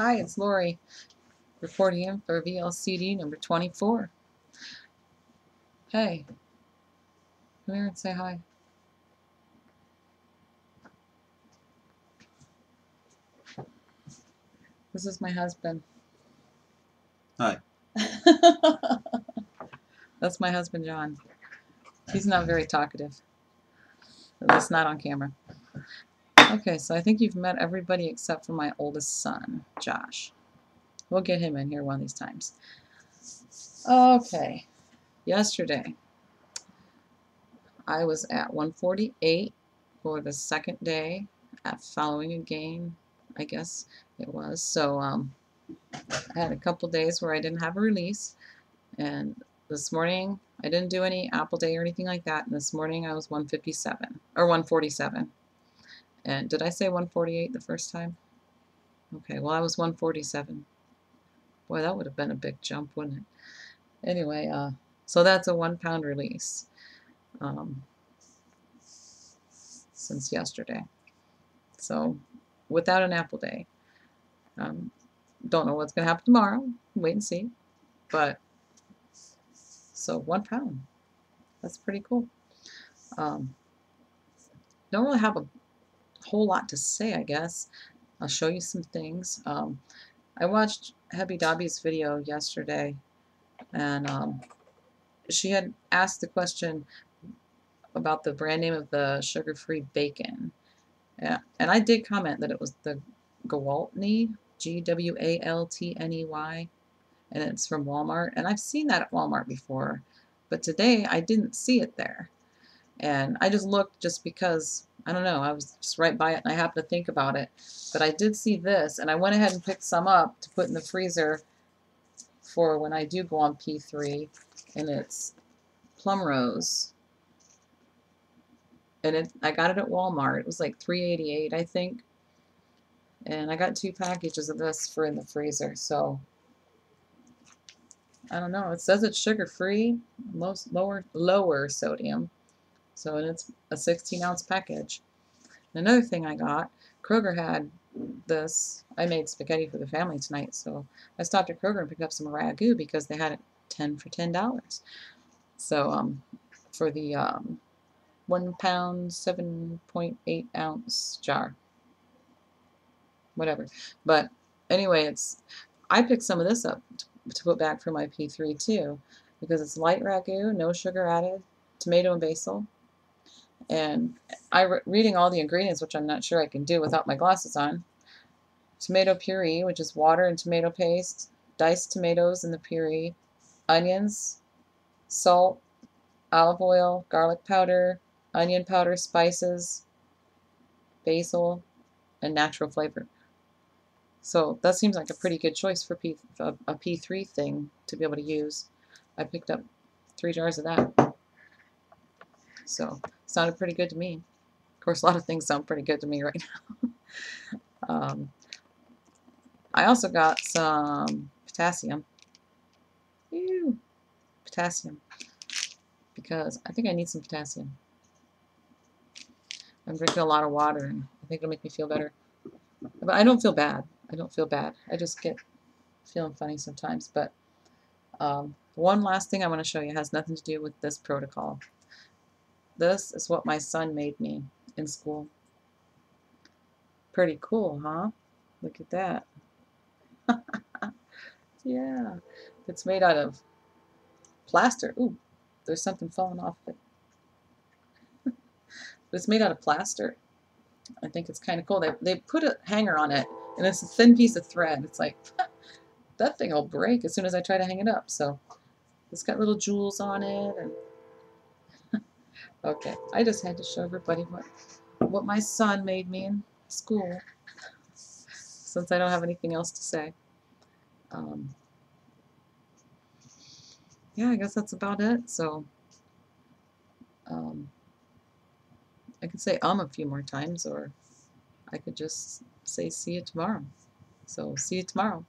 Hi, it's Lori reporting in for VLCD number 24. Hey, come here and say hi. This is my husband. Hi. That's my husband, John. He's not very talkative. At least not on camera. Okay, so I think you've met everybody except for my oldest son, Josh. We'll get him in here one of these times. Okay, yesterday I was at 148 for the second day following a game, I guess it was. So um, I had a couple days where I didn't have a release, and this morning I didn't do any Apple Day or anything like that. And this morning I was 157 or 147. And did I say 148 the first time? Okay, well I was 147. Boy, that would have been a big jump, wouldn't it? Anyway, uh, so that's a one pound release um, since yesterday. So without an apple day. Um, don't know what's going to happen tomorrow. Wait and see. But so one pound. That's pretty cool. Um, don't really have a whole lot to say, I guess. I'll show you some things. Um, I watched Hebby Dobby's video yesterday, and um, she had asked the question about the brand name of the sugar-free bacon. Yeah, and I did comment that it was the Gwaltney, G-W-A-L-T-N-E-Y, and it's from Walmart. And I've seen that at Walmart before, but today I didn't see it there. And I just looked just because, I don't know, I was just right by it and I happened to think about it. But I did see this, and I went ahead and picked some up to put in the freezer for when I do go on P3, and it's Plumrose. And it, I got it at Walmart. It was like 3.88, I think. And I got two packages of this for in the freezer, so I don't know. It says it's sugar-free, most lower lower sodium. So and it's a 16 ounce package. Another thing I got, Kroger had this. I made spaghetti for the family tonight, so I stopped at Kroger and picked up some ragu because they had it 10 for $10. So um, for the um, one pound, 7.8 ounce jar. Whatever. But anyway, it's I picked some of this up to, to put back for my P3 too because it's light ragu, no sugar added, tomato and basil. And I reading all the ingredients, which I'm not sure I can do without my glasses on. Tomato puree, which is water and tomato paste, diced tomatoes in the puree, onions, salt, olive oil, garlic powder, onion powder, spices, basil, and natural flavor. So that seems like a pretty good choice for P, a, a P3 thing to be able to use. I picked up three jars of that. So sounded pretty good to me. Of course, a lot of things sound pretty good to me right now. um, I also got some potassium. Ew, potassium. Because I think I need some potassium. I'm drinking a lot of water and I think it'll make me feel better. But I don't feel bad. I don't feel bad. I just get feeling funny sometimes. But um, one last thing I want to show you has nothing to do with this protocol. This is what my son made me in school. Pretty cool, huh? Look at that. yeah. It's made out of plaster. Ooh, there's something falling off of it. it's made out of plaster. I think it's kind of cool. They, they put a hanger on it, and it's a thin piece of thread. It's like, that thing will break as soon as I try to hang it up. So it's got little jewels on it, and Okay, I just had to show everybody what what my son made me in school, since I don't have anything else to say. Um, yeah, I guess that's about it. So um, I could say um a few more times, or I could just say see you tomorrow. So see you tomorrow.